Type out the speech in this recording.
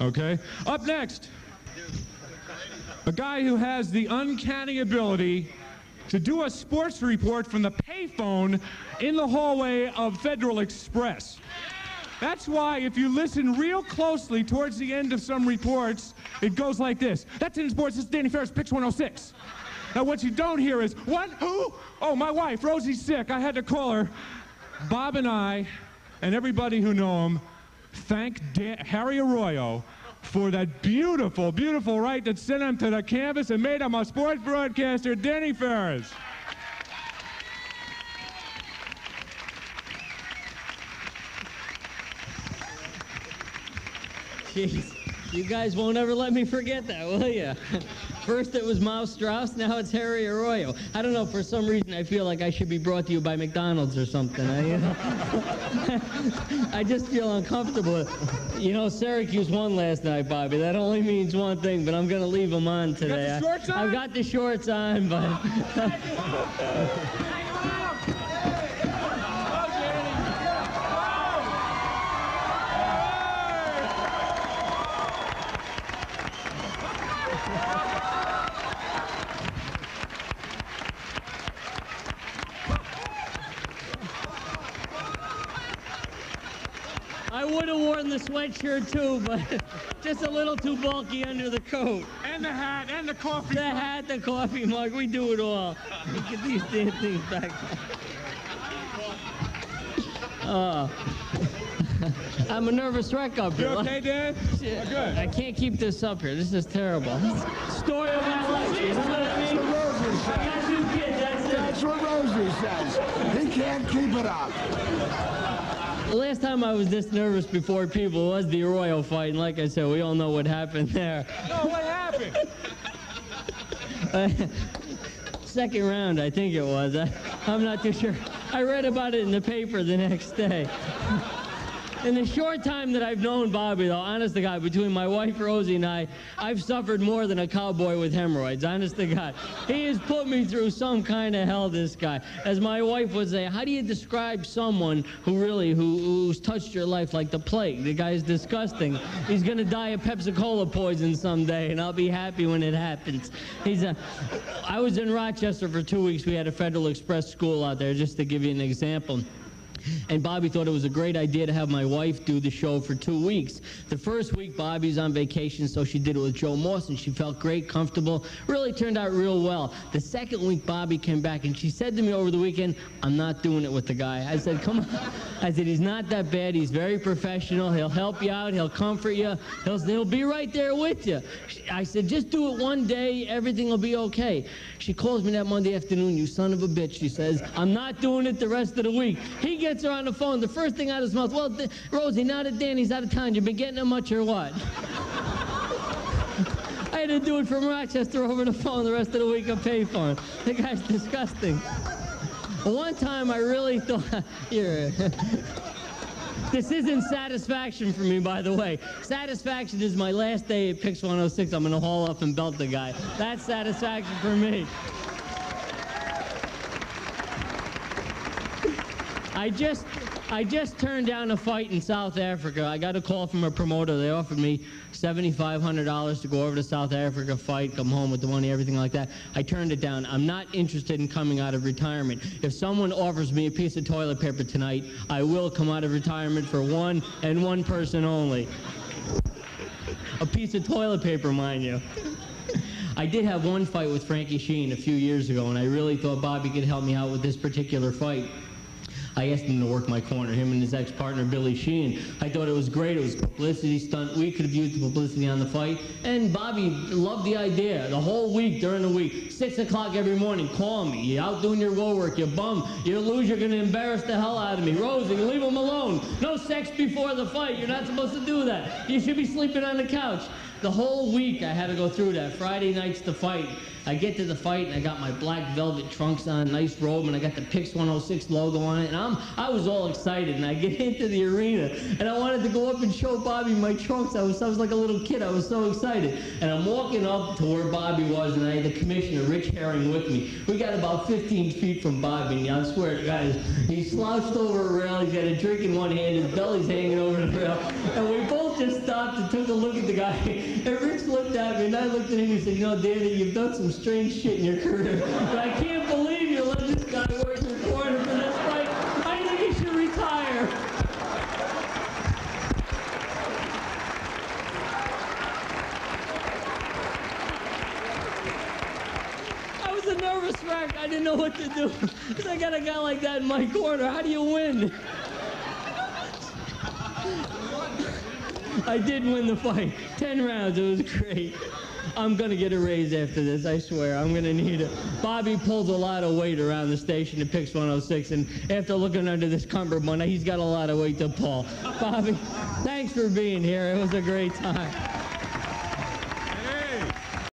Okay? Up next, a guy who has the uncanny ability to do a sports report from the payphone in the hallway of Federal Express. That's why, if you listen real closely towards the end of some reports, it goes like this. That's in sports. This is Danny Ferris, Pix 106. Now, what you don't hear is, what? Who? Oh, my wife, Rosie's sick. I had to call her. Bob and I, and everybody who know him, thank Dan- Harry Arroyo for that beautiful, beautiful right that sent him to the canvas and made him a sports broadcaster, Danny Ferris. Jeez, you guys won't ever let me forget that, will you? First it was Mouse Strauss, now it's Harry Arroyo. I don't know, for some reason I feel like I should be brought to you by McDonald's or something. I, you know? I just feel uncomfortable. You know, Syracuse won last night, Bobby. That only means one thing, but I'm going to leave them on today. the shorts on? I've got the shorts on, but... would have worn the sweatshirt too, but just a little too bulky under the coat. And the hat, and the coffee. The hat, the coffee mug, we do it all. Get these damn things back. Uh, I'm a nervous wreck up here. You okay, Dan? Shit. Good. I can't keep this up here. This is terrible. Story of my life. You know what I mean? I got two kids. That's. That's what Rosie says. He can't keep it up. The last time I was this nervous before people was the Arroyo fight, and like I said, we all know what happened there. No, what happened? Second round, I think it was. I, I'm not too sure. I read about it in the paper the next day. In the short time that I've known Bobby, though, honest to God, between my wife Rosie and I, I've suffered more than a cowboy with hemorrhoids. Honest to God, he has put me through some kind of hell. This guy, as my wife would say, how do you describe someone who really who, who's touched your life like the plague? The guy's disgusting. He's gonna die of Pepsi-Cola poison someday, and I'll be happy when it happens. He's a. I was in Rochester for two weeks. We had a Federal Express school out there, just to give you an example. And Bobby thought it was a great idea to have my wife do the show for two weeks. The first week, Bobby's on vacation, so she did it with Joe Moss, and she felt great, comfortable. Really turned out real well. The second week, Bobby came back, and she said to me over the weekend, I'm not doing it with the guy. I said, come on. I said, he's not that bad. He's very professional. He'll help you out. He'll comfort you. He'll, he'll be right there with you. I said, just do it one day. Everything will be okay. She calls me that Monday afternoon, you son of a bitch. She says, I'm not doing it the rest of the week. He gets her on the phone. The first thing out of his mouth, well, th- Rosie, now that Danny's out of town, you been getting him much or what? I had to do it from Rochester over the phone the rest of the week. I pay for him. The guy's disgusting. One time I really thought, here. This isn't satisfaction for me, by the way. Satisfaction is my last day at Pix 106. I'm gonna haul up and belt the guy. That's satisfaction for me. I just, I just turned down a fight in South Africa. I got a call from a promoter. They offered me $7,500 to go over to South Africa, fight, come home with the money, everything like that. I turned it down. I'm not interested in coming out of retirement. If someone offers me a piece of toilet paper tonight, I will come out of retirement for one and one person only. A piece of toilet paper, mind you. I did have one fight with Frankie Sheen a few years ago, and I really thought Bobby could help me out with this particular fight. I asked him to work my corner, him and his ex-partner Billy Sheehan. I thought it was great. It was publicity stunt. We could have used the publicity on the fight. And Bobby loved the idea. The whole week, during the week, 6 o'clock every morning, call me. You're out doing your war work. You bum. You lose, you're going to embarrass the hell out of me. Rosie, leave him alone. No sex before the fight. You're not supposed to do that. You should be sleeping on the couch. The whole week I had to go through that. Friday night's the fight. I get to the fight and I got my black velvet trunks on, nice robe, and I got the Pix 106 logo on it, and I'm I was all excited. And I get into the arena and I wanted to go up and show Bobby my trunks. I was I was like a little kid. I was so excited. And I'm walking up to where Bobby was, and I had the commissioner Rich Herring with me. We got about 15 feet from Bobby, and I swear, guys, he slouched over a rail. He's got a drink in one hand, his belly's hanging over the rail, and we both just stopped and took a look at the guy. And Rich looked at me, and I looked at him and said, you know, Danny, you've done some strange shit in your career. But I can't believe you let this guy work your corner for this fight. I think he should retire. I was a wreck. I didn't know what to do. 'Cause I got a guy like that in my corner. How do you win? I did win the fight. Ten rounds. It was great. I'm gonna get a raise after this. I swear. I'm gonna need it. Bobby pulls a lot of weight around the station at Pix 106, and after looking under this cummerbund, he's got a lot of weight to pull. Bobby, thanks for being here. It was a great time.